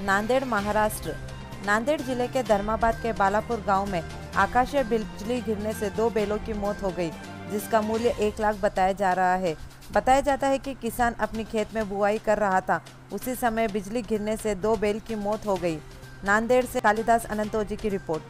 नांदेड़, महाराष्ट्र। नांदेड़ ज़िले के धर्माबाद के बालापुर गाँव में आकाशीय बिजली गिरने से दो बैलों की मौत हो गई, जिसका मूल्य एक लाख बताया जा रहा है। बताया जाता है कि किसान अपनी खेत में बुआई कर रहा था। उसी समय बिजली गिरने से दो बैल की मौत हो गई। नांदेड़ से कालिदास अनंतोजी की रिपोर्ट।